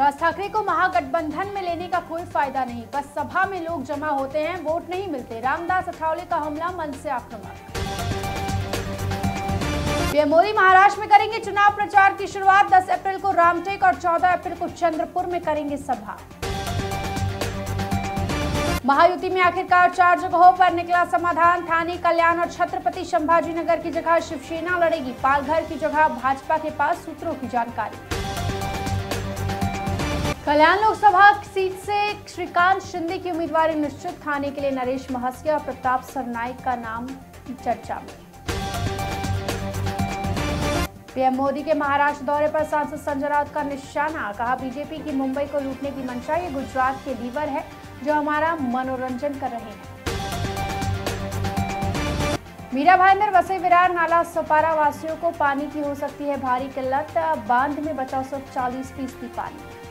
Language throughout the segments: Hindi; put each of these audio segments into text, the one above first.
राज ठाकरे को महागठबंधन में लेने का कोई फ़ायदा नहीं। बस सभा में लोग जमा होते हैं, वोट नहीं मिलते। रामदास अठावले का हमला, मन से आक्रामक पीएम मोदी महाराष्ट्र में करेंगे चुनाव प्रचार की शुरुआत। 10 अप्रैल को रामटेक और 14 अप्रैल को चंद्रपुर में करेंगे सभा। महायुति में आखिरकार चार जगहों पर निकला समाधान। थाने कल्याण और छत्रपति संभाजी नगर की जगह शिवसेना लड़ेगी। पालघर की जगह भाजपा के पास सूत्रों की जानकारी। कल्याण लोकसभा सीट से श्रीकांत शिंदे की उम्मीदवारी निश्चित, थाने के लिए नरेश महसिया और प्रताप सरनाइक का नाम चर्चा में। पीएम मोदी के महाराष्ट्र दौरे पर सांसद संजय राउत का निशाना, कहा बीजेपी की मुंबई को लूटने की मंशा, ये गुजरात के लीवर है, जो हमारा मनोरंजन कर रहे हैं। मीरा भाईंदर वसई विरार नाला सपारा वासियों को पानी की हो सकती है भारी किल्लत, बाँध में बचा सिर्फ़ चालीस फ़ीसदी पानी।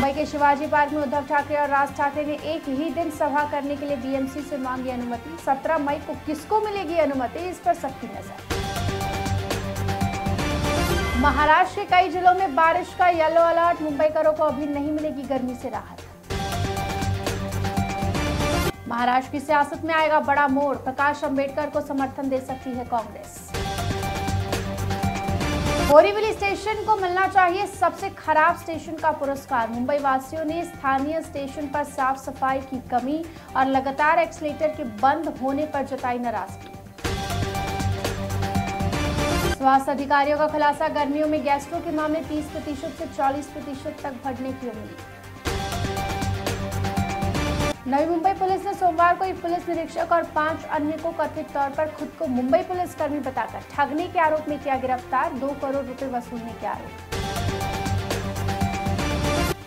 मुंबई के शिवाजी पार्क में उद्धव ठाकरे और राज ठाकरे ने एक ही दिन सभा करने के लिए बीएमसी से मांगी अनुमति। 17 मई को किसको मिलेगी अनुमति? इस पर सबकी नज़र। महाराष्ट्र के कई जिलों में बारिश का येलो अलर्ट। मुंबईकरों को अभी नहीं मिलेगी गर्मी से राहत। महाराष्ट्र की सियासत में आएगा बड़ा मोड़। प्रकाश अंबेडकर को समर्थन दे सकती है कांग्रेस। बोरीवली स्टेशन को मिलना चाहिए सबसे खराब स्टेशन का पुरस्कार। मुंबई वासियों ने स्थानीय स्टेशन पर साफ़ सफ़ाई की कमी और लगातार एक्सलेटर के बंद होने पर जताई नाराज़गी। स्वास्थ्य अधिकारियों का खुलासा, गर्मियों में गैस्ट्रो के मामले 30 प्रतिशत से 40 प्रतिशत तक बढ़ने की उम्मीद। नवी मुंबई पुलिस ने सोमवार को एक पुलिस निरीक्षक और पाँच अन्य को कथित तौर पर खुद को मुंबई पुलिस कर्मी बताकर ठगने के आरोप में किया गिरफ़्तार। दो करोड़ रुपए वसूलने के आरोप।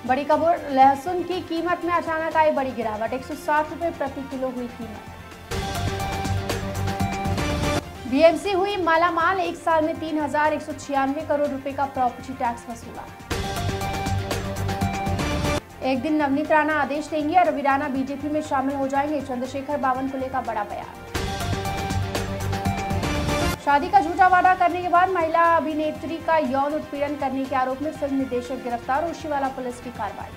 बड़ी खबर, लहसुन की कीमत में अचानक आई बड़ी गिरावट। एक रुपए प्रति किलो हुई कीमत। बीएमसी हुई मालामाल। एक साल में तीन हज़ार एक सौ छियानवे करोड़ रुपए का प्रॉपर्टी टैक्स वसूला। एक दिन नवनीत राणा आदेश देंगे और रवि राणा बीजेपी में शामिल हो जाएँगे। चंद्रशेखर बावनकुले का बड़ा बयान। शादी का झूठा वादा करने के बाद महिला अभिनेत्री का यौन उत्पीड़न करने के आरोप में फ़िल्म निदेशक गिरफ़्तार, ओशीवाला पुलिस की कार्रवाई।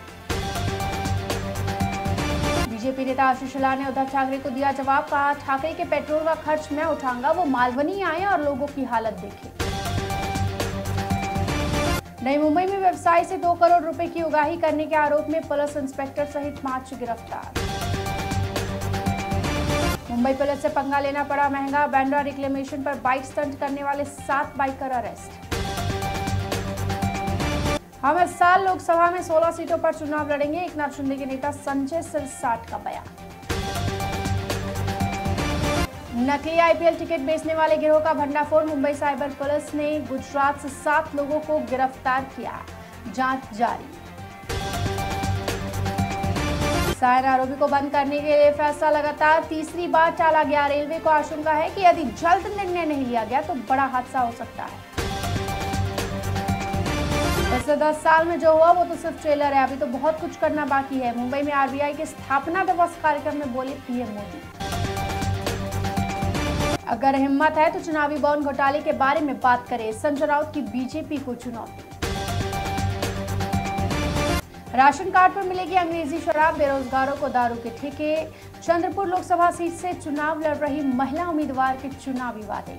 बीजेपी नेता आशीष शर्मा ने उद्धव ठाकरे को दिया जवाब, कहा, ठाकरे के पेट्रोल का खर्च मैं उठाऊँगा, वो मालवनी आए और लोगों की हालत देखें। नई मुंबई में व्यवसाय से दो करोड़ रुपए की उगाही करने के आरोप में पुलिस इंस्पेक्टर सहित पाँच गिरफ़्तार। मुंबई पुलिस से पंगा लेना पड़ा महँगा बैंड्रा रिक्लेमेशन पर बाइक स्टंट करने वाले सात बाइकर अरेस्ट। हम इस साल लोकसभा में 16 सीटों पर चुनाव लड़ेंगे। एक नाथ शिंदे के नेता संजय सिरसाट का बयान। नकली आईपीएल टिकट बेचने वाले गिरोह का भंडाफोड़, मुंबई साइबर पुलिस ने गुजरात से सात लोगों को गिरफ़्तार किया। जाँच जारी। सायन आरोपी को बंद करने के लिए फैसला लगातार। तीसरी बार टाला गया। रेलवे को आशंका है कि यदि जल्द निर्णय नहीं लिया गया तो बड़ा हादसा हो सकता है। पिछले दस साल में जो हुआ, वो तो सिर्फ़ ट्रेलर है। अभी तो बहुत कुछ करना बाकी है। मुंबई में आरबीआई के स्थापना दिवस कार्यक्रम में बोले पीएम मोदी। अगर हिम्मत है तो चुनावी बॉन्ड घोटाले के बारे में बात करें। संजय राउत की बीजेपी को चुनौती। राशन कार्ड पर मिलेगी अंग्रेज़ी शराब, बेरोजगारों को दारू के ठेके। चंद्रपुर लोकसभा सीट से चुनाव लड़ रही महिला उम्मीदवार के चुनावी वादे।